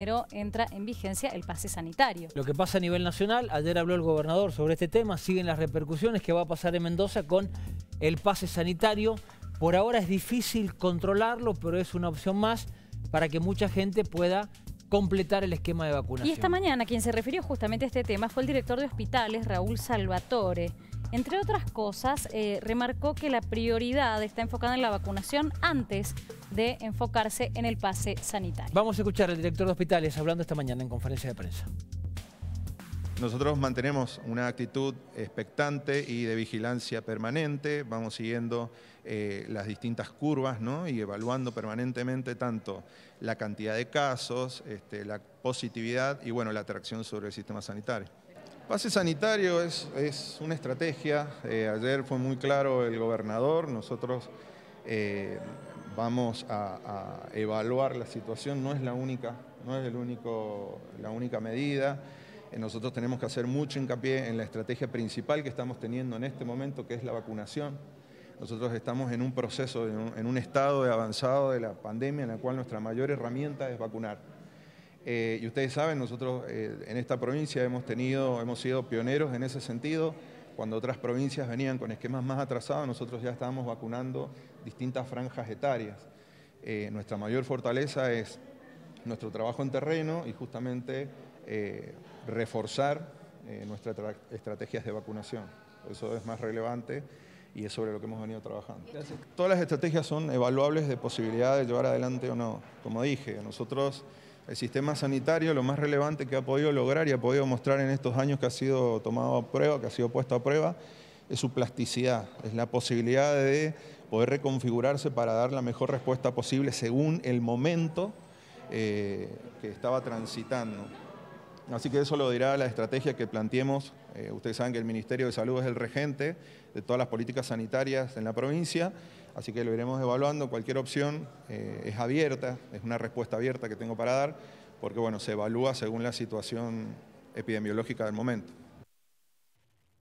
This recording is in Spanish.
Pero entra en vigencia el pase sanitario. Lo que pasa a nivel nacional, ayer habló el gobernador sobre este tema, siguen las repercusiones que va a pasar en Mendoza con el pase sanitario. Por ahora es difícil controlarlo, pero es una opción más para que mucha gente pueda completar el esquema de vacunación. Y esta mañana quien se refirió justamente a este tema fue el director de hospitales, Raúl Salvatore. Entre otras cosas, eh, remarcó que la prioridad está enfocada en la vacunación antes de enfocarse en el pase sanitario. Vamos a escuchar al director de hospitales hablando esta mañana en conferencia de prensa. Nosotros mantenemos una actitud expectante y de vigilancia permanente, vamos siguiendo eh, las distintas curvas y evaluando permanentemente tanto la cantidad de casos, este, la positividad y bueno, la atracción sobre el sistema sanitario. Pase sanitario es, una estrategia, eh, ayer fue muy claro el gobernador, nosotros eh, vamos a, evaluar la situación, no es la única, no es el único, la única medida, eh, nosotros tenemos que hacer mucho hincapié en la estrategia principal que estamos teniendo en este momento, que es la vacunación. Nosotros estamos en un proceso, en un estado avanzado de la pandemia en la cual nuestra mayor herramienta es vacunar. Eh, y ustedes saben, nosotros eh, en esta provincia hemos, tenido, hemos sido pioneros en ese sentido. Cuando otras provincias venían con esquemas más atrasados, nosotros ya estábamos vacunando distintas franjas etarias. Eh, nuestra mayor fortaleza es nuestro trabajo en terreno y justamente reforzar nuestras estrategias de vacunación. Eso es más relevante y es sobre lo que hemos venido trabajando. Todas las estrategias son evaluables de posibilidad de llevar adelante o no. Como dije, nosotros el sistema sanitario, lo más relevante que ha podido lograr y ha podido mostrar en estos años que ha sido tomado a prueba, que ha sido puesto a prueba, es su plasticidad, es la posibilidad de poder reconfigurarse para dar la mejor respuesta posible según el momento eh, que estaba transitando. Así que eso lo dirá la estrategia que planteemos. Eh, ustedes saben que el Ministerio de Salud es el regente de todas las políticas sanitarias en la provincia, así que lo iremos evaluando. Cualquier opción eh, es abierta, es una respuesta abierta que tengo para dar, porque bueno, se evalúa según la situación epidemiológica del momento.